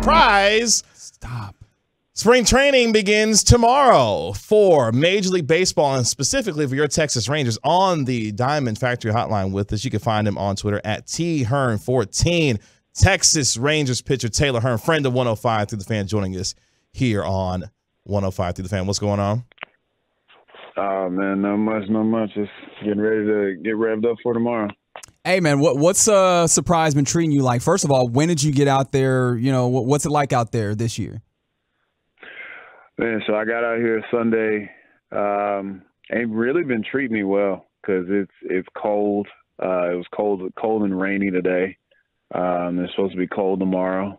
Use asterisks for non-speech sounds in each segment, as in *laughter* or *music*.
surprise. Stop. Spring training begins tomorrow for Major League Baseball and specifically for your Texas Rangers on the Diamond Factory Hotline with us. You can find him on Twitter at THearn14. Texas Rangers pitcher Taylor Hearn, friend of 105.3 the fan, joining us here on 105.3 the fan. What's going on? Oh man, not much, not much. Just getting ready to get revved up for tomorrow. Hey man, what what's uh surprise been treating you like? First of all, when did you get out there? You know, what, what's it like out there this year? Man, so I got out here Sunday. Um, ain't really been treating me well because it's it's cold. Uh, it was cold, cold and rainy today. Um, it's supposed to be cold tomorrow,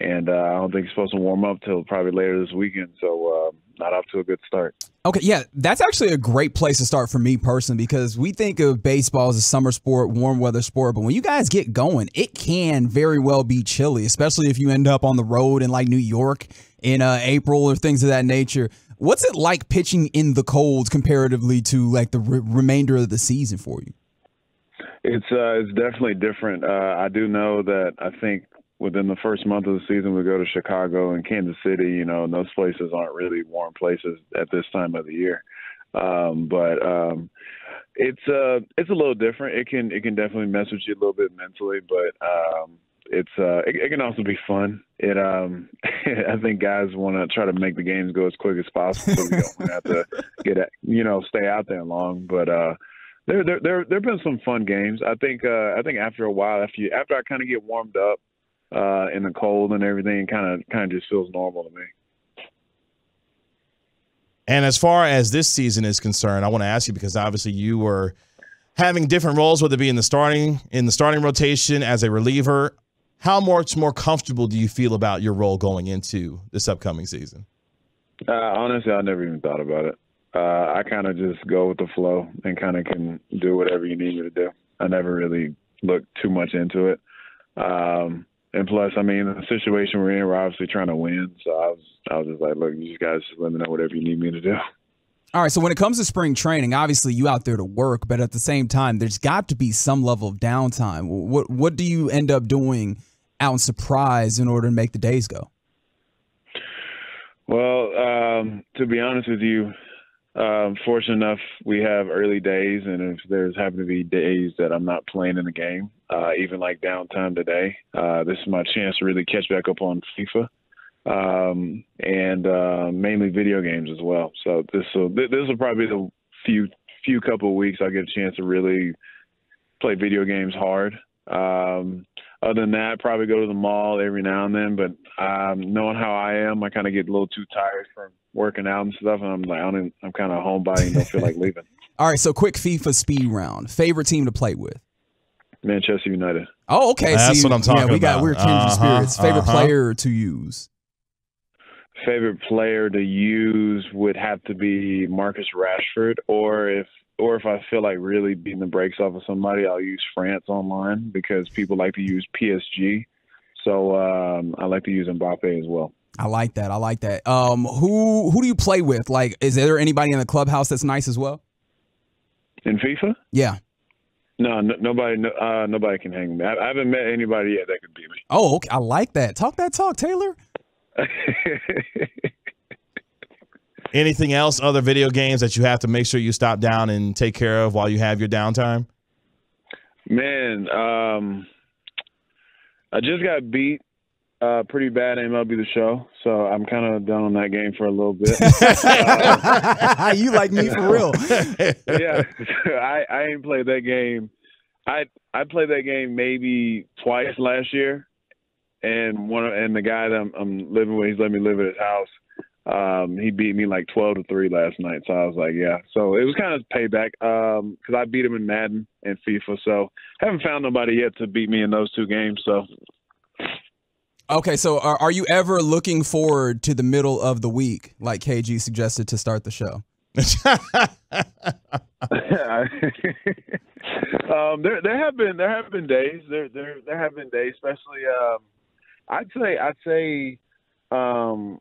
and uh, I don't think it's supposed to warm up till probably later this weekend. So uh, not off to a good start. Okay, yeah, that's actually a great place to start for me personally because we think of baseball as a summer sport, warm weather sport, but when you guys get going, it can very well be chilly, especially if you end up on the road in like New York in uh, April or things of that nature. What's it like pitching in the cold comparatively to like the re- remainder of the season for you? It's uh, it's definitely different. Uh, I do know that I think within the first month of the season we go to Chicago and Kansas City. You know, and those places aren't really warm places at this time of the year. Um, but um, it's uh, it's a little different. It can it can definitely mess with you a little bit mentally, but um, it's uh, it, it can also be fun. It um, *laughs* I think guys want to try to make the games go as quick as possible, so we don't have to *laughs* get you know stay out there long. But uh, there there there there've been some fun games. I think uh, I think after a while, after you, after I kind of get warmed up uh, in the cold and everything, kind of kind of just feels normal to me. And as far as this season is concerned, I want to ask you because obviously you were having different roles, whether it be in the starting in the starting rotation as a reliever. How much more comfortable do you feel about your role going into this upcoming season? Uh, honestly, I never even thought about it. Uh, I kind of just go with the flow and kind of can do whatever you need me to do. I never really looked too much into it. Um, and plus, I mean, the situation we're in, we're obviously trying to win. So I was, I was just like, look, you guys just let me know whatever you need me to do. All right. So when it comes to spring training, obviously you out there to work, but at the same time, there's got to be some level of downtime. What What do you end up doing out in surprise in order to make the days go? Well, um, to be honest with you, um, fortunate enough, we have early days, and if there's happen to be days that I'm not playing in the game, uh, even like downtime today, uh, this is my chance to really catch back up on FIFA um, and uh, mainly video games as well. So this will this will probably be the few few couple of weeks I get a chance to really play video games hard. Um, other than that, probably go to the mall every now and then. But um, knowing how I am, I kind of get a little too tired from working out and stuff, and I'm like, I don't, I'm kind of a homebody and don't feel like leaving. *laughs* All right, so quick FIFA speed round. Favorite team to play with? Manchester United. Oh, okay. That's what I'm talking yeah, we got about. we're kindred Uh-huh, spirits. Favorite uh-huh. player to use? Favorite player to use would have to be Marcus Rashford, or if or if I feel like really beating the brakes off of somebody, I'll use France online because people like to use PSG. So um, I like to use Mbappe as well. I like that. I like that. Um, who who do you play with? Like, is there anybody in the clubhouse that's nice as well? In FIFA? Yeah. No, no nobody, no, uh, nobody can hang me. I, I haven't met anybody yet that could beat me. Oh, okay. I like that. Talk that talk, Taylor. *laughs* Anything else, other video games that you have to make sure you stop down and take care of while you have your downtime? Man, um, I just got beat uh, pretty bad in MLB The Show, so I'm kind of done on that game for a little bit. *laughs* *laughs* you like me for real. *laughs* yeah, I, I ain't played that game. I I played that game maybe twice last year, and one and the guy that I'm, I'm living with, he's let me live at his house. Um, he beat me like twelve to three last night, so I was like, yeah. So it was kind of payback because I beat him in Madden and FIFA. So haven't found nobody yet to beat me in those two games. So Okay, so are, are you ever looking forward to the middle of the week, like KG suggested to start the show? *laughs* *laughs* *laughs* um, there there have been there have been days there there there have been days, especially um, I'd say I'd say um,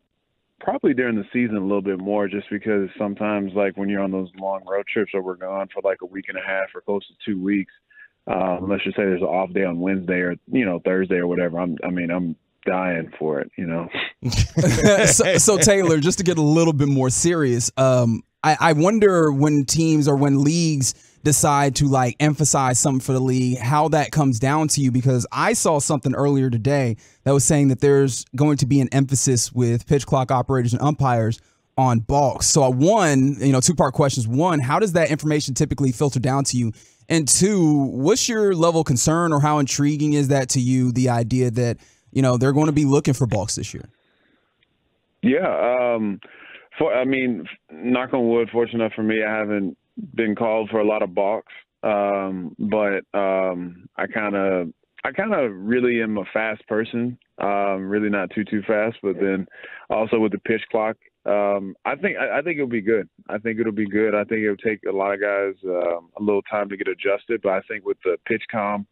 probably during the season a little bit more, just because sometimes like when you're on those long road trips or we're gone for like a week and a half or close to two weeks. Um, let's just say there's an off day on Wednesday or you know Thursday or whatever. I'm I mean I'm dying for it, you know. *laughs* so, so, Taylor, just to get a little bit more serious, um, I, I wonder when teams or when leagues decide to like emphasize something for the league, how that comes down to you. Because I saw something earlier today that was saying that there's going to be an emphasis with pitch clock operators and umpires on balks. So, one, you know, two part questions. One, how does that information typically filter down to you? And two, what's your level of concern or how intriguing is that to you? The idea that you know they're going to be looking for balks this year. Yeah, um, for I mean, knock on wood. Fortunate enough for me, I haven't been called for a lot of balks, um, but um, I kind of I kind of really am a fast person. Um, really not too too fast, but then also with the pitch clock, um, I think I, I, think it'll be good. I think it'll be good. I think it'll take a lot of guys um, a little time to get adjusted, but I think with the PitchCom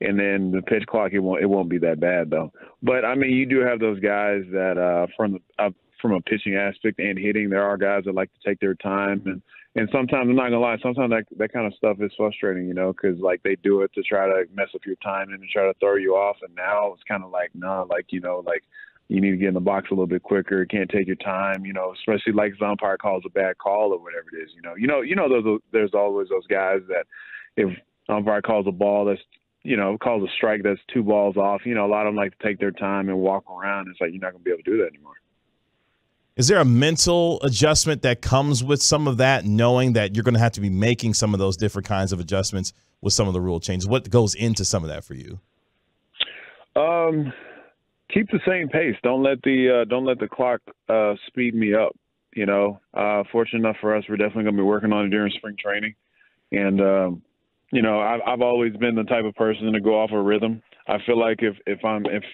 and then the pitch clock, it won't it won't be that bad though. But I mean, you do have those guys that uh, from the uh, from a pitching aspect and hitting, there are guys that like to take their time and and sometimes I'm not gonna lie, sometimes that that kind of stuff is frustrating, you know, because like they do it to try to mess up your time and try to throw you off, and now it's kind of like nah, like you know, like you need to get in the box a little bit quicker. Can't take your time, you know, especially like umpire calls a bad call or whatever it is, you know, you know, you know, those there's always those guys that if umpire calls a ball that's you know calls a strike that's two balls off, you know, a lot of them like to take their time and walk around. It's like you're not gonna be able to do that anymore. Is there a mental adjustment that comes with some of that, knowing that you're going to have to be making some of those different kinds of adjustments with some of the rule changes? What goes into some of that for you? Um, keep the same pace. Don't let the uh, don't let the clock uh, speed me up. You know, uh, fortunate enough for us, we're definitely going to be working on it during spring training, and um, you know, I've, I've always been the type of person to go off a rhythm. I feel like if if I'm if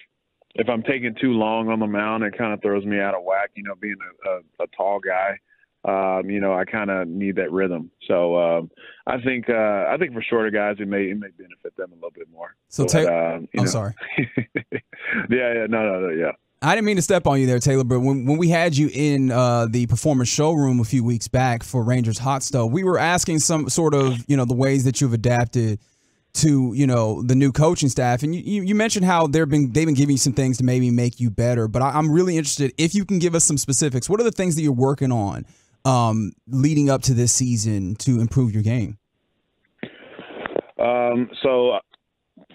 if I'm taking too long on the mound, it kind of throws me out of whack. You know, being a, a, a tall guy, um, you know, I kind of need that rhythm. So um, I think uh, I think for shorter guys, it may it may benefit them a little bit more. So, but, ta- uh, I'm sorry. *laughs* yeah, yeah, no, no, no, yeah. I didn't mean to step on you there, Taylor, but when, when we had you in uh, the performance showroom a few weeks back for Rangers Hot Stuff, we were asking some sort of, you know, the ways that you've adapted to you know the new coaching staff. And you, you mentioned how they've been they've been giving you some things to maybe make you better but I, am really interested if you can give us some specifics. What are the things that you're working on um, leading up to this season to improve your game? Um, so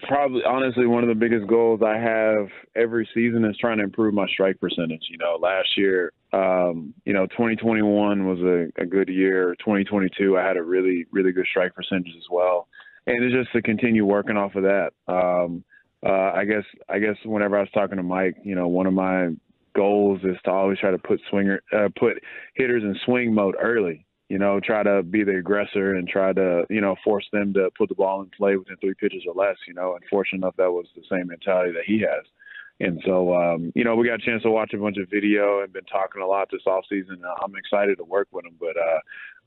probably honestly one of the biggest goals i have every season is trying to improve my strike percentage. You know last year um, you know 2021 was a, a good year. 2022 i had a really really good strike percentage as well and it's just to continue working off of that. Um, uh, I guess I guess whenever I was talking to Mike, you know, one of my goals is to always try to put swinger uh, put hitters in swing mode early. You know, try to be the aggressor and try to you know force them to put the ball in play within three pitches or less. You know, and fortunate enough that was the same mentality that he has. And so, um, you know, we got a chance to watch a bunch of video and been talking a lot this off season. I'm excited to work with him, but uh,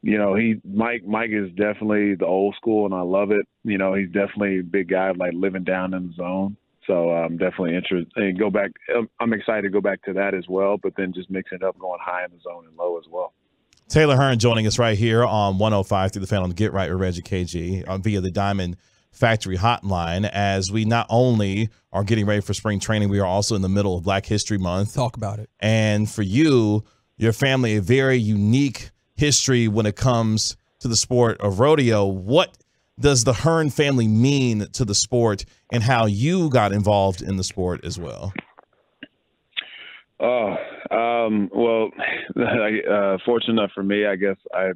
you know, he Mike Mike is definitely the old school, and I love it. You know, he's definitely a big guy, like living down in the zone. So I'm definitely interested and go back. Um, I'm excited to go back to that as well, but then just mixing it up, going high in the zone and low as well. Taylor Hearn joining us right here on 105.3 the fan on Get Right with Reggie KG uh, via the Diamond Factory Hotline. As we not only are getting ready for spring training, we are also in the middle of Black History Month. Talk about it. And for you, your family, a very unique history when it comes to the sport of rodeo. What does the Hearn family mean to the sport and how you got involved in the sport as well? Oh, um, well, *laughs* uh, fortunate enough for me, I guess I,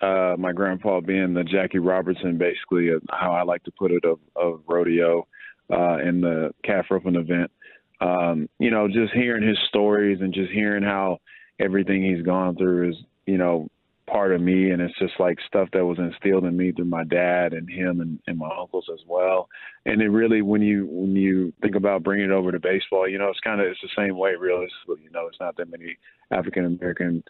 uh, my grandpa being the Jackie Robertson, basically, uh, how I like to put it, of, of rodeo uh, in the calf roping event. Um, you know, just hearing his stories and just hearing how everything he's gone through is, you know, part of me. And it's just like stuff that was instilled in me through my dad and him and, and my uncles as well. And it really when you when you think about bringing it over to baseball you know it's kind of it's the same way realistically you know it's not that many african american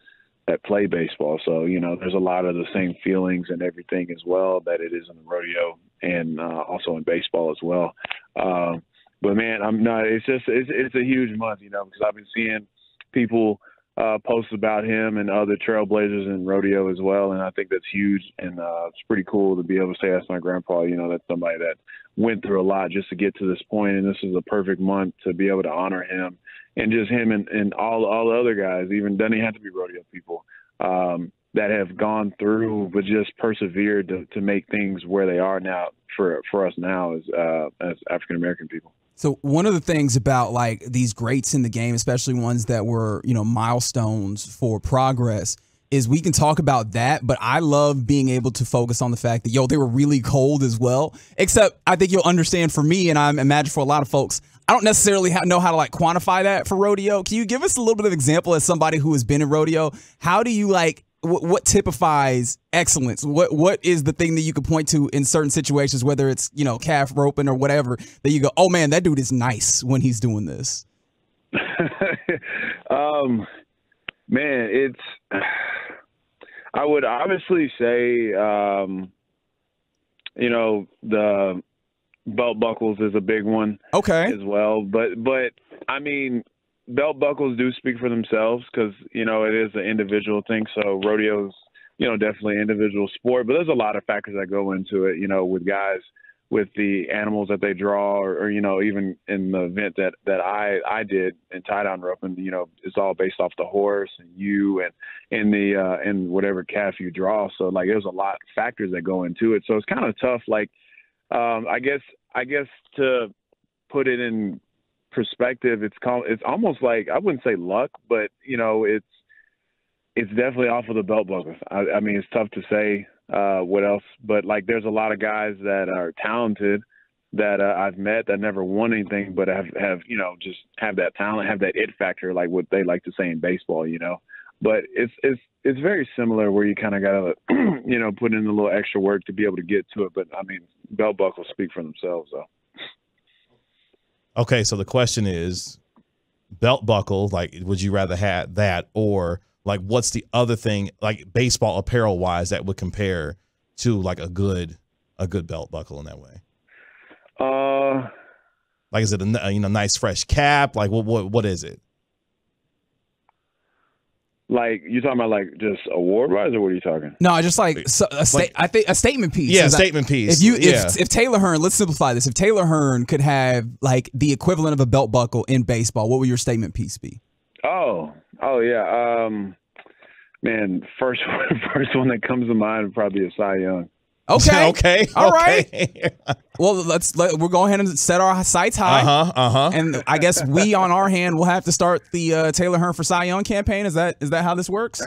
that play baseball so you know there's a lot of the same feelings and everything as well that it is in the rodeo and uh, also in baseball as well um, but man i'm not it's just it's, it's a huge month you know because i've been seeing people uh, posts about him and other trailblazers in rodeo as well, and I think that's huge. And uh, it's pretty cool to be able to say that's my grandpa. You know, that's somebody that went through a lot just to get to this point, and this is a perfect month to be able to honor him and just him and, and all all the other guys. Even doesn't have to be rodeo people. Um, that have gone through but just persevered to, to make things where they are now for for us now as uh, as African American people. So one of the things about like these greats in the game, especially ones that were, you know, milestones for progress, is we can talk about that, but I love being able to focus on the fact that yo, they were really cold as well. Except I think you'll understand for me, and I imagine for a lot of folks, I don't necessarily know how to like quantify that for rodeo. Can you give us a little bit of example as somebody who has been in rodeo? How do you like what, what typifies excellence? What what is the thing that you could point to in certain situations, whether it's you know calf roping or whatever, that you go, oh man, that dude is nice when he's doing this. *laughs* um, man, it's. I would obviously say, um, you know, the belt buckles is a big one. Okay. As well, but but I mean, belt buckles do speak for themselves because you know it is an individual thing. So rodeos, you know, definitely an individual sport, but there's a lot of factors that go into it. You know, with guys with the animals that they draw, or, or you know, even in the event that that I I did in tie down roping, you know, it's all based off the horse and you and in the uh, and whatever calf you draw. So like, there's a lot of factors that go into it. So it's kind of tough. Like, um, I guess I guess to put it in perspective, it's called, it's almost like I wouldn't say luck, but you know, it's it's definitely off of the belt buckles. I, I mean, it's tough to say uh, what else, but like there's a lot of guys that are talented that uh, I've met that never won anything, but have have you know just have that talent, have that it factor, like what they like to say in baseball, you know. But it's it's it's very similar where you kind of got to *clears throat* you know put in a little extra work to be able to get to it. But I mean, belt buckles speak for themselves, though. Okay, so the question is belt buckle, like would you rather have that or like what's the other thing like baseball apparel wise that would compare to like a good a good belt buckle in that way? Uh like is it a you know nice fresh cap? Like what what what is it? Like you talking about like just award wise, or what are you talking? No, just like so, a sta- like, I think a statement piece. Yeah, a statement like, piece. If you yeah. if if Taylor Hearn, let's simplify this. If Taylor Hearn could have like the equivalent of a belt buckle in baseball, what would your statement piece be? Oh, oh yeah. Um, man, first *laughs* first one that comes to mind probably be a Cy Young. Okay. *laughs* okay. All okay. right. *laughs* well, let's let, we're going ahead and set our sights high. Uh huh. Uh huh. And I guess we *laughs* on our hand will have to start the uh, Taylor Hearn for Cy Young campaign. Is that is that how this works?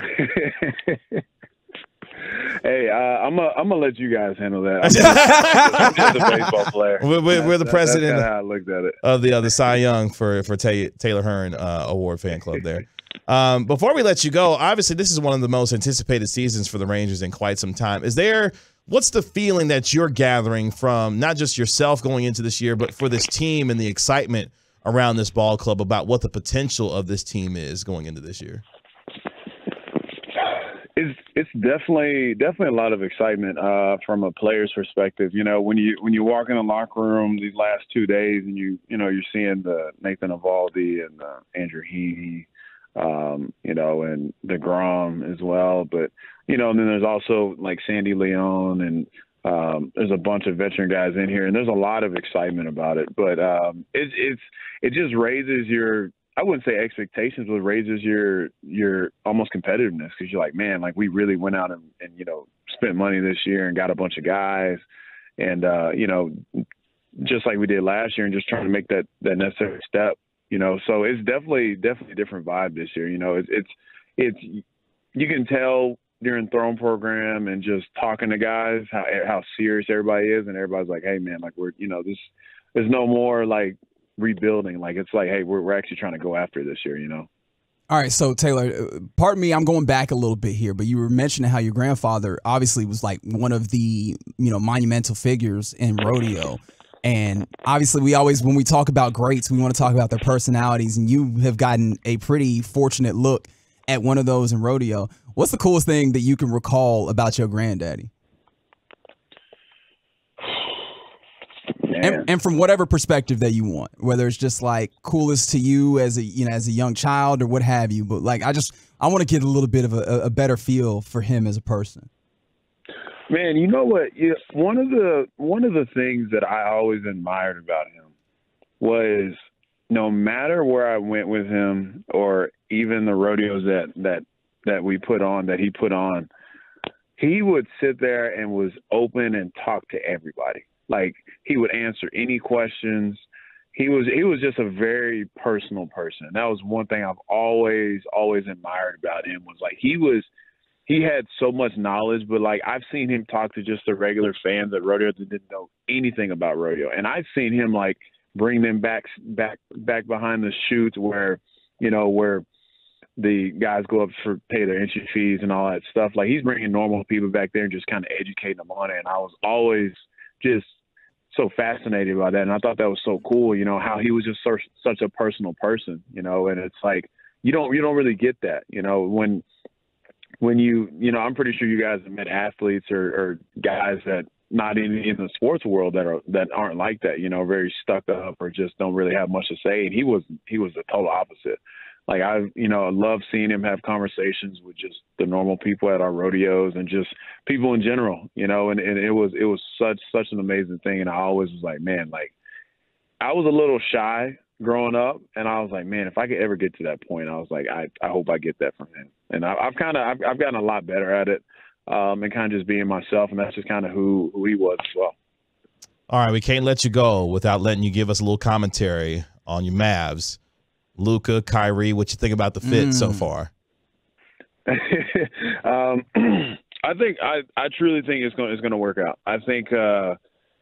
hey, uh, I'm a, I'm gonna let you guys handle that. I'm just, I'm just a baseball player. We're, we're, we're the president. That's how I looked at it. Of the other Cy Young for for Taylor Hearn uh, Award fan club there. Um, before we let you go, obviously this is one of the most anticipated seasons for the Rangers in quite some time. Is there what's the feeling that you're gathering from not just yourself going into this year, but for this team and the excitement around this ball club about what the potential of this team is going into this year? It's it's definitely definitely a lot of excitement uh, from a player's perspective. You know, when you when you walk in the locker room these last two days and you you know you're seeing the Nathan Eovaldi and uh, Andrew Heaney, um, you know, and deGrom as well. But you know, and then there's also like Sandy Leon and um, there's a bunch of veteran guys in here, and there's a lot of excitement about it. But um, it, it's it just raises your I wouldn't say expectations, but raises your your almost competitiveness because you're like, man, like we really went out and, and you know spent money this year and got a bunch of guys, and uh, you know just like we did last year, and just trying to make that that necessary step. You know, so it's definitely definitely a different vibe this year. You know, it's it's it's you can tell during throwing program and just talking to guys how how serious everybody is and everybody's like hey man like we're you know this there's no more like rebuilding like it's like hey we're, we're actually trying to go after this year you know all right so taylor pardon me i'm going back a little bit here but you were mentioning how your grandfather obviously was like one of the you know monumental figures in rodeo and obviously we always when we talk about greats we want to talk about their personalities and you have gotten a pretty fortunate look at one of those in rodeo What's the coolest thing that you can recall about your granddaddy? And, and, from whatever perspective that you want, whether it's just like coolest to you as a you know as a young child or what have you. But like, I just I want to get a little bit of a, a better feel for him as a person. Man, you know what? Yeah, one of the one of the things that I always admired about him was no matter where I went with him or even the rodeos that that that we put on that he put on, he would sit there and was open and talk to everybody. Like he would answer any questions. He was he was just a very personal person. That was one thing I've always always admired about him was like he was he had so much knowledge, but like I've seen him talk to just the regular fans at rodeo that didn't know anything about rodeo, and I've seen him like bring them back back back behind the chutes where you know where the guys go up for pay their entry fees and all that stuff. Like he's bringing normal people back there and just kind of educating them on it. And I was always just so fascinated by that, and I thought that was so cool. You know how he was just such, such a personal person. You know, and it's like you don't you don't really get that. You know when when you you know I'm pretty sure you guys have met athletes or, or guys that not in in the sports world that are that aren't like that. You know, very stuck up or just don't really have much to say. And he was he was the total opposite. Like I, you know, I love seeing him have conversations with just the normal people at our rodeos and just people in general. You know, and, and it was it was such such an amazing thing. And I always was like, man, like I was a little shy growing up, and I was like, man, if I could ever get to that point, I was like, I I hope I get that from him. And I, I've kind of I've, I've gotten a lot better at it um, and kind of just being myself. And that's just kind of who, who he was as well. All right, we can't let you go without letting you give us a little commentary on your Mavs. Luka, Kyrie, what you think about the fit mm. so far? *laughs* um, *clears throat* I think I, I truly think it's going it's going to work out. I think uh,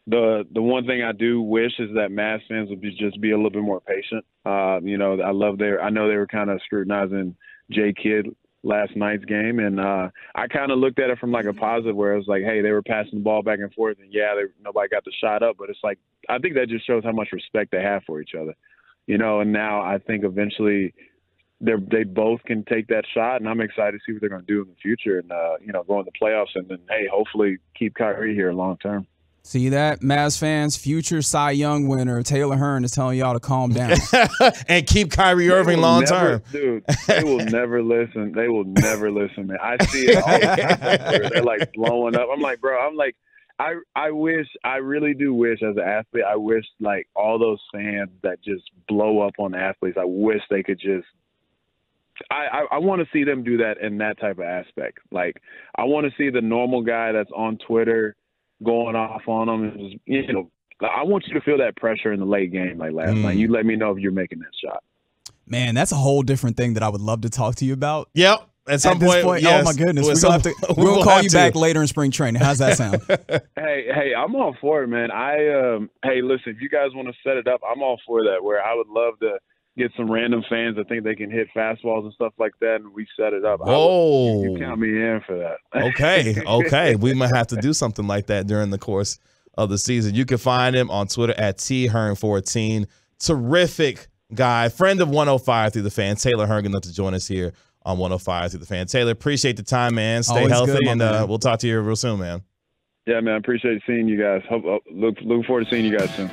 the the one thing I do wish is that Mavs fans would be, just be a little bit more patient. Uh, you know, I love their I know they were kind of scrutinizing J Kidd last night's game, and uh, I kind of looked at it from like a positive, where it was like, hey, they were passing the ball back and forth, and yeah, they, nobody got the shot up, but it's like I think that just shows how much respect they have for each other, you know. And now I think eventually they they both can take that shot, and I'm excited to see what they're going to do in the future, and uh, you know, go in the playoffs, and then hey, hopefully keep Kyrie here long term. See that, Mavs fans? Future Cy Young winner Taylor Hearn is telling y'all to calm down *laughs* and keep Kyrie Irving long term. Dude, they will never listen. They will never listen, man. I see it all the time. They're like blowing up. I'm like, bro. I'm like, I I wish. I really do wish as an athlete. I wish like all those fans that just blow up on athletes. I wish they could just I, I, I want to see them do that in that type of aspect. Like I want to see the normal guy that's on Twitter going off on them. It was, you know, I want you to feel that pressure in the late game like last mm. night. You let me know if you're making that shot. Man, that's a whole different thing that I would love to talk to you about. Yep. At some At point, point yes. oh my goodness, we'll, we'll, have to, *laughs* we'll, we'll call you to. back later in spring training. How's that sound? *laughs* hey, hey, I'm all for it, man. I um, hey, listen, if you guys want to set it up, I'm all for that. Where I would love to get some random fans that think they can hit fastballs and stuff like that, and we set it up. Oh, you count me in for that. okay, *laughs* okay, we might have to do something like that during the course of the season. You can find him on Twitter at THearn14. Terrific guy, friend of 105.3 the fan. Taylor Hearn enough to join us here on 105.3 the fan. Taylor, appreciate the time, man. Stay Always healthy, good, and uh, we'll talk to you real soon, man. Yeah, man. Appreciate seeing you guys. Hope, look, look forward to seeing you guys soon.